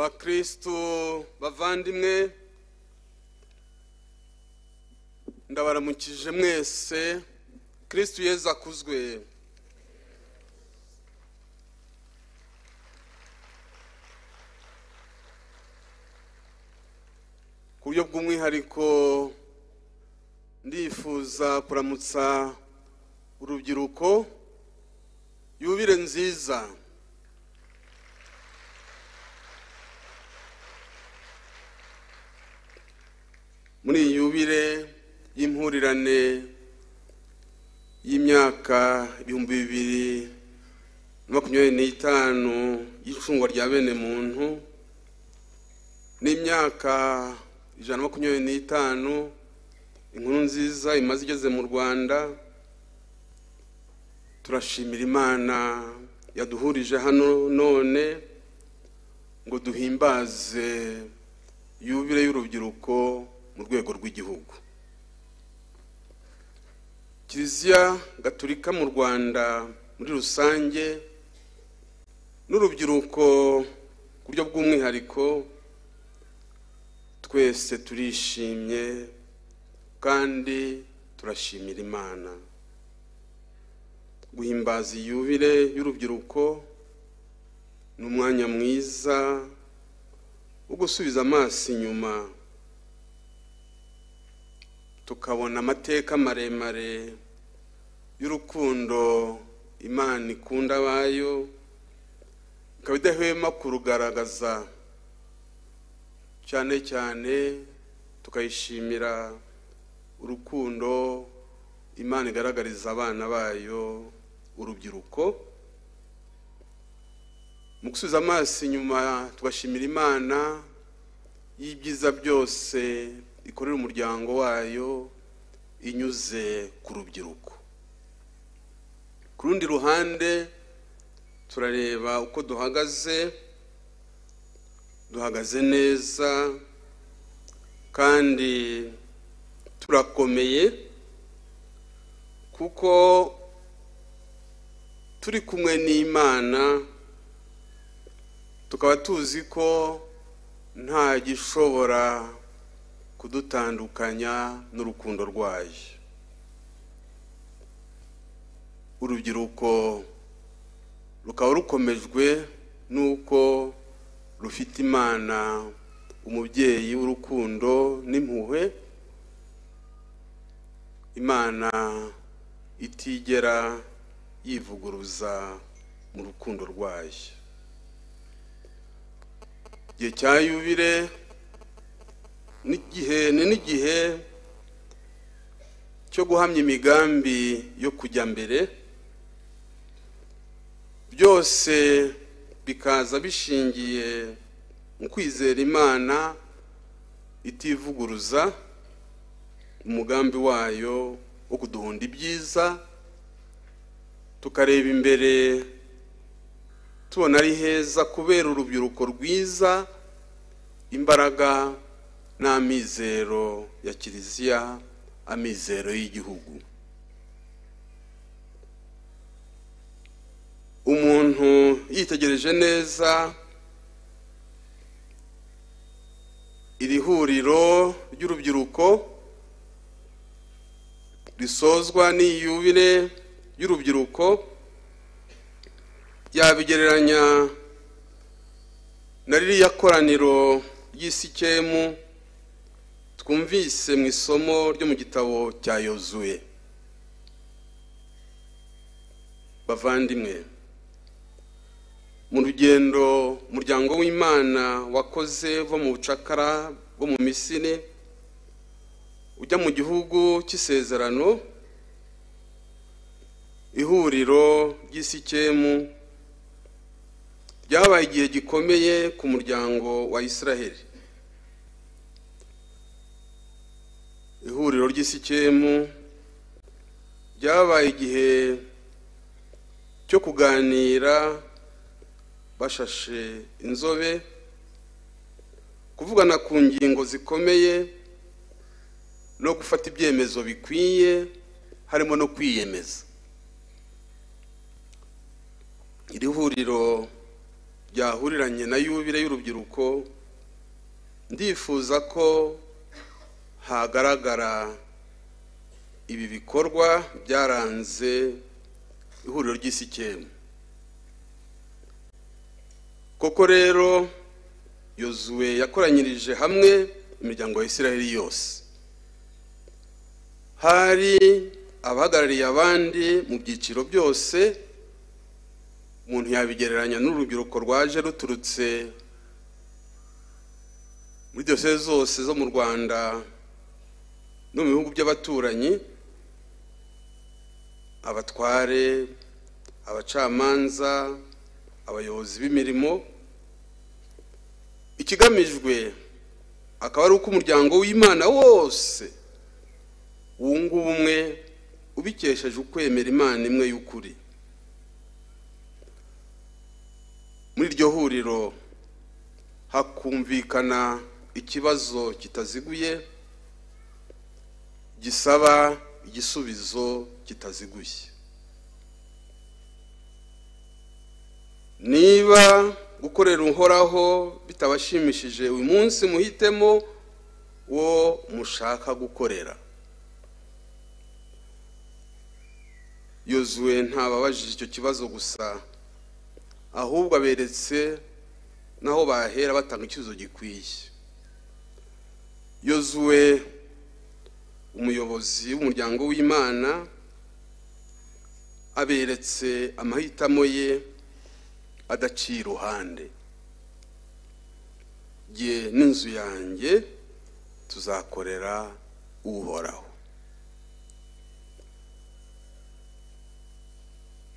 bakristu bavandimwe ndabaramukije mwese kristu yezu akuzwe. Ku buryo bw'umwihariko ndifuza kuramutsa urubyiruko yubire nziza. Muri iyi yubire y'impurirane y'imyaka ibihumbi bibiri na makumyabiri n'itanu y'icungwa rya bene muntu n'imyaka ijana na makumyabiri n'itanu inkuru nziza imaze igeze mu rwanda turashimira imana yaduhurije hano none ngo duhimbaze yubire y'urubyiruko mu rwego rw'igihugu. Kiliziya gatolika mu rwanda muri rusange n'urubyiruko ku buryo bw'umwihariko twese turishimye kandi turashimira imana. Guhimbaza iyubire y'urubyiruko ni umwanya mwiza wo gusubiza amaso inyuma tukabona amateka maremare y'urukundo imana ikunda abayo ikaba idahwema kurugaragaza. Cyane cyane tukayishimira urukundo imana igaragariza abana bayo urubyiruko. Mu gusubiza amaso inyuma tugashimira imana y'ibyiza byose ikorera umuryango wayo inyuze ku rubyiruko. Ku rundi ruhande turareba uko duhagaze duhagaze neza kandi turakomeye kuko turi kumwe n'imana tukaba tuzi ko nta gishobora kudutandukanya n'urukundo rwayo. Urubyiruko rukaba rukomejwe n'uko rufite imana umubyeyi w'urukundo n'impuhwe. Imana itigera yivuguruza mu rukundo rwayo. Igihe cya yubire n'igihe ni n'igihe cyo guhamya imigambi yo kujya mbere byose bikaza bishingiye mu kwizera imana itivuguruza umugambi wayo wo kuduhunda ibyiza tukareba imbere tubona ari heza kubera urubyiruko rwiza imbaraga n'amizero ya kiliziya amizero y'igihugu. Umuntu yitegereje neza iri huriro ry'urubyiruko risozwa n'iyubire y'urubyiruko yabigereranya na ririya koraniro ry'isikemu twumvise mu isomo ryo mu gitabo cya yozuye bavandimwe mu rugendo umuryango w'imana wakoze uva mu bucakara bwo mu misiri ujya mu gihugu cy'isezerano ihuriro ry'isikemu ryabaye igihe gikomeye ku muryango wa israheli ihuriro ry'isikemu ryabaye igihe cyo kuganira bashashe inzobe kuvugana ku ngingo zikomeye no gufata ibyemezo bikwiye harimo no kwiyemeza. Iri huriro ryahuriranye na yubire y'urubyiruko ndifuza ko hagaragara ibi bikorwa byaranze ihuriro ry'isikemu koko rero yozuwe yakoranyirije hamwe imiryango ya Isiraheli yose. Hari abahagarariye abandi mu byiciro byose umuntu yabigereranya n'urubyiruko rwaje ruturutse muri diyoseze zose zo mu rwanda no mu bihugu by'abaturanyi abatware abacamanza abayobozi b'imirimo ikigamijwe akaba ari uko umuryango w'imana wose wunga ubumwe ubikesheje ukwemera imana imwe y'ukuri. Muri iryo huriro hakumvikana ikibazo kitaziguye gisaba igisubizo kitaziguye niba gukorera uhoraho bitabashimishije uyu munsi muhitemo wo mushaka gukorera. Yozuwe ntababajije icyo kibazo gusa ahubwo aberetse n'aho bahera batanga icyuzo gikwiye. Yozuwe umuyobozi w'umuryango w'imana aberetse amahitamo ye adaciye iruhande. Ye n'inzu yanjye tuzakorera uhoraho.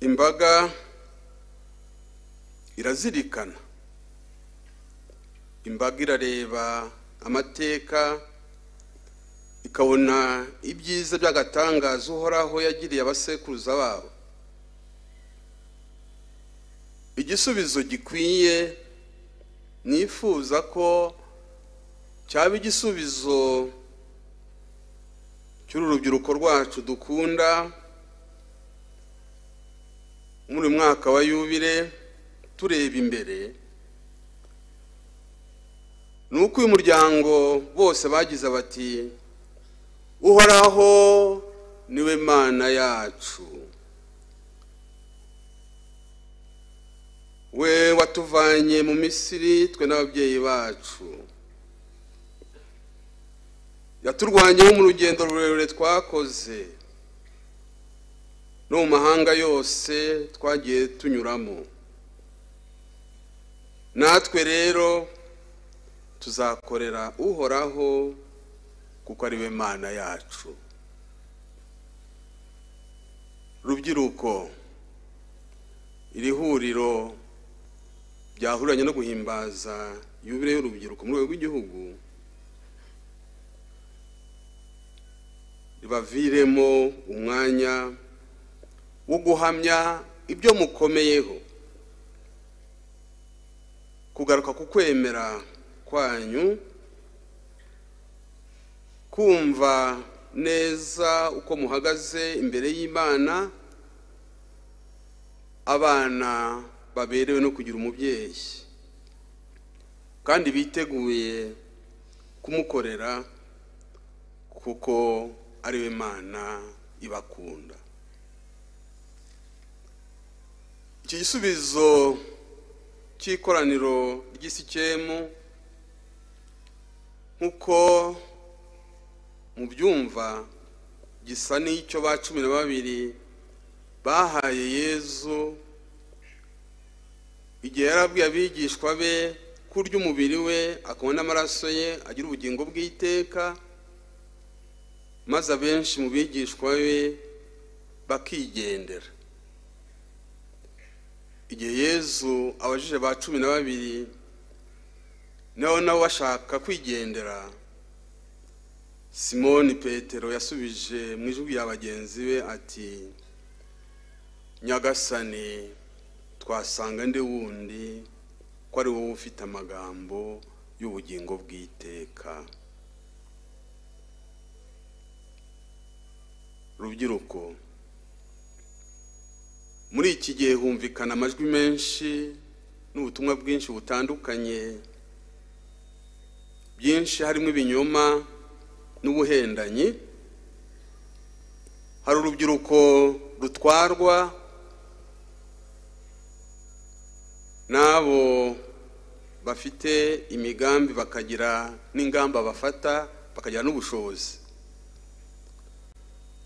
Imbaga irazirikana. Imbaga irareba amateka ikabona ibyiza by'agatangaza uhoraho yagiriye abasekuruza babo. Igisubizo gikwiye nifuza ko cyaba igisubizo cy'uru rubyiruko rwacu dukunda muri mwaka wa yubire tureba imbere. Ni uko uyu muryango bose bagize bati uhoraho ni we mana yacu. We watuvanye mu misiri twe n'ababyeyi bacu. Yaturwanyeho mu rugendo rurerure twakoze. No mu mahanga yose twagiye tunyuramo. Natwe rero tuzakorera uhoraho kuko ari we mana yacu. Rubyiruko iri huriro ryahuranye no guhimbaza yubire y'urubyiruko mu rwego rw'igihugu ribaviremo umwanya wo guhamya ibyo mukomeyeho. Kugaruka ku kwemera kwanyu kumva neza uko muhagaze imbere y'imana abana baberewe no kugira umubyeyi. Kandi biteguye kumukorera kuko ari we mana ibakunda. Iki gisubizo cy'ikoraniro ry'isikemu nk'uko mubyumva gisa n'icyo ba cumi na babiri bahaye yezu igihe yarabwiye abigishwa be kurya umubiri we akabona n'amaraso ye agira ubugingo bw'iteka maze abenshi mu bigishwa be bakigendera. Igihe yezu abajije ba cumi na babiri nawe nawe bashaka kwigendera simoni petero yasubije mu ijwi ya bagenzi be ati nyagasani twasanga ndi wundi ko ari wowe ufite amagambo y'ubugingo bw'iteka? Rubyiruko muri iki gihe humvikana amajwi menshi n'ubutumwa bwinshi butandukanye byinshi harimo ibinyoma n'ubuhendanyi. Hari urubyiruko rutwarwa n'abo bafite imigambi bakagira n'ingamba bafata bakagira n'ubushobozi.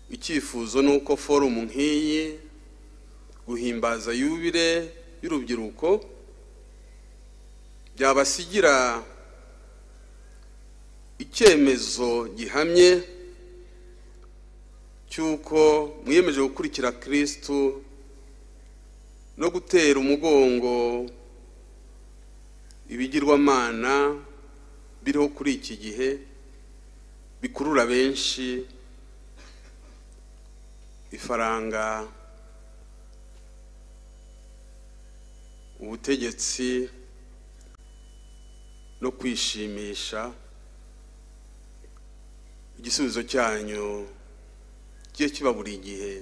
Icyifuzo ni uko forumu nk'iyi guhimbaza yubire y'urubyiruko byabasigira icyemezo gihamye cy'uko mwiyemeje gukurikira kirisitu no gutera umugongo ibigirwamana biriho kuri iki gihe bikurura benshi ifaranga ubutegetsi no kwishimisha. Igisubizo cyanyu kigiye kiba buri gihe.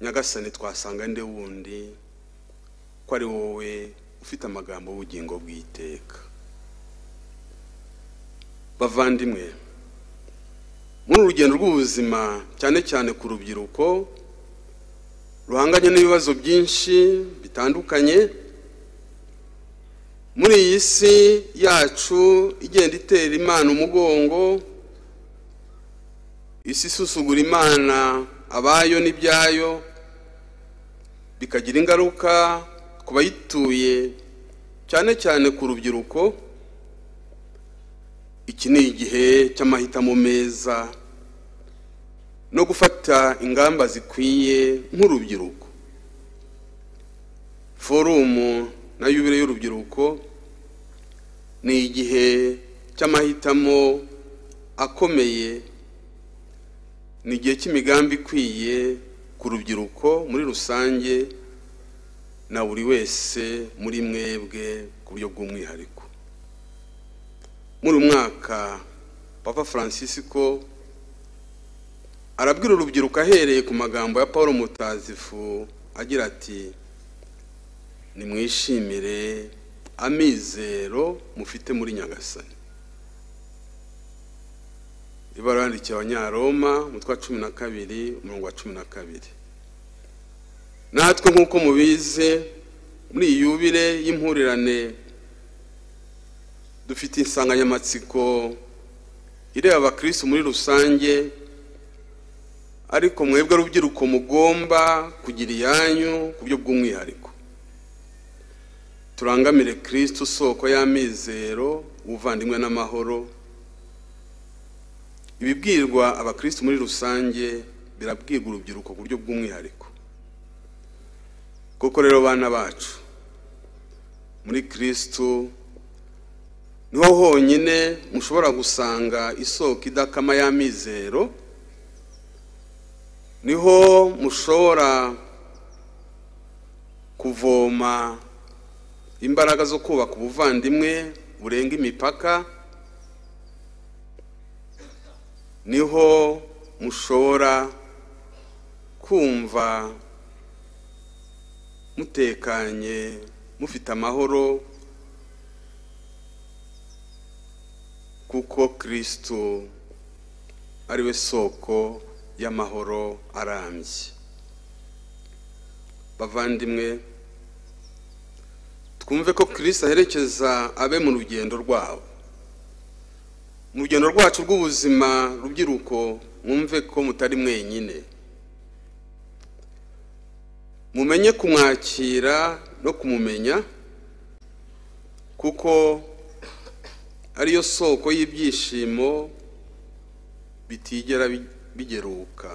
Nyagasani twasanga nde wundi ko ari wowe ufite amagambo y'ubugingo bw'iteka? Bavandimwe muri urugendo rw'ubuzima cyane cyane ku rubyiruko ruhanganye n'ibibazo byinshi bitandukanye muri iyi si yacu igenda itera imana umugongo isi isusugura imana abayo n'ibyayo bikagira ingaruka ku bayituye cyane cyane ku rubyiruko. Iki ni igihe cy'amahitamo meza no gufata ingamba zikwiye nk'urubyiruko. Forumu na yubire y'urubyiruko ni igihe cy'amahitamo akomeye ni igihe cy'imigambi ikwiye ku rubyiruko muri rusange na buri wese muri mwebwe ku buryo bw'umwihariko. Muri uyu mwaka papa francisco arabwira urubyiruko ahereye ku magambo ya paul mutazifu agira ati nimwishimire amizero mufite muri nyagasani. Ibara yandikiye abanyaroma umutwe wa cumi na kabiri umurongo wa cumi na kabiri. Natwe nk'uko mubizi muri iyi yubire y'impurirane dufite insanganyamatsiko ireba abakirisitu muri rusange ariko mwebwe rubyiruko mugomba kugira iyanyu ku buryo bw'umwihariko. Turangamire kirisitu soko y'amizero ubuvandimwe n'amahoro ibibwirwa abakirisitu muri rusange birabwirwa urubyiruko ku buryo bw'umwihariko. Koko rero bana bacu muri kirisitu ni ho honyine mushobora gusanga isoko idakama y'amizero ni ho mushobora kuvoma imbaraga zo kubaka ubuvandimwe burenga imipaka ni ho mushobora kumva mutekanye mufite amahoro kuko kirisitu ari we soko y'amahoro arambye. Bavandimwe twumve ko kirisitu aherekeza abe mu rugendo rwabo mu rugendo rwacu rw'ubuzima rubyiruko mwumve ko mutari mwenyine. Mumenye kumwakira no kumumenya kuko ariyo soko y'ibyishimo bitigera bigeruka.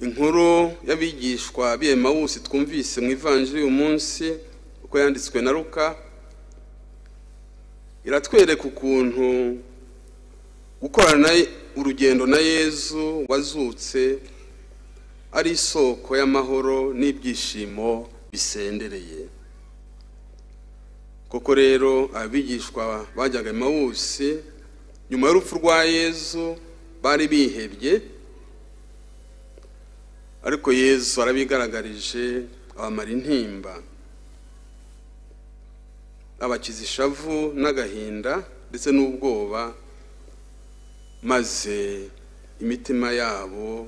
Inkuru y'abigishwa b'emawusi twumvise mu ivanjiri uyu munsi uko yanditswe na ruka iratwereka ukuntu gukorana urugendo na yezu wazutse ari isoko y'amahoro n'ibyishimo bisendereye. Koko rero abigishwa bajyaga emawusi nyuma y'urupfu rwa yezu bari bihebye ariko yezu arabigaragarije abamara intimba. Abakiza ishavu n'agahinda ndetse n'ubwoba maze imitima yabo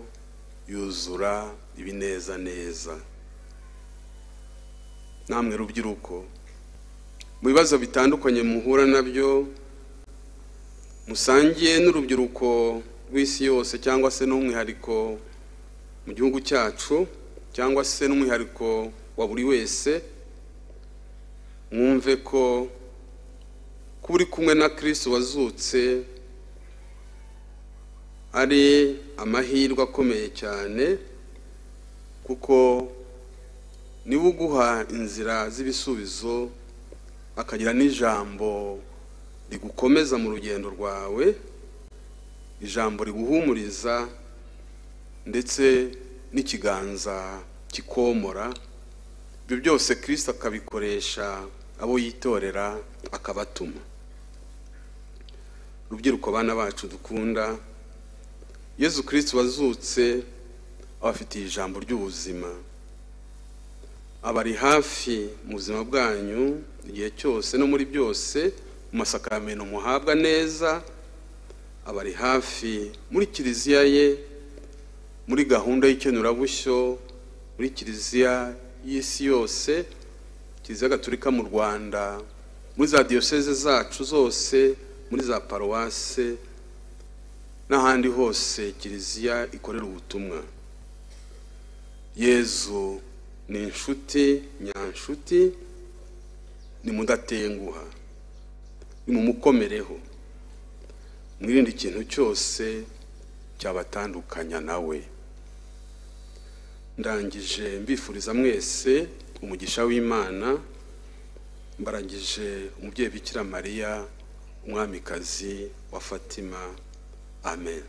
yuzura ibinezaneza. Namwe rubyiruko mu bibazo bitandukanye muhura na byo musangiye n'urubyiruko rw'isi yose cyangwa se n'umwihariko mu gihugu cyacu cyangwa se n'umwihariko wa buri wese mwumve ko kuba uri kumwe na kirisito wazutse ari amahirwe akomeye cyane kuko niba uguha inzira z'ibisubizo akagira n'ijambo rigukomeza mu rugendo rwawe ijambo riguhumuriza ndetse n'ikiganza kikomora. Ibyo byose kirisito akabikoresha abo yitorera akabatuma. Rubyiruko bana bacu dukunda. Yezu kirisito wazutse abafitiye ijambo ry'ubuzima. Abari hafi mu buzima bwanyu igihe cyose no muri byose mu masakaramentu muhabwa neza. Abari hafi muri kiliziya ye muri gahunda y'ikenurabushyo muri kiliziya y'isi yose kiliziya gatolika mu rwanda muri za diyoseze zacu zose muri za paruwase n'ahandi hose kiliziya ikorera ubutumwa. Yezu ni inshuti nyanshuti ni mudatenguha ni mumukomereho. Mwirinde ikintu cyose cyabatandukanya nawe ndangije mbifuriza mwese umugisha w'imana mbarangije umubyeyi bikira mariya umwamikazi wa fatima. Amen.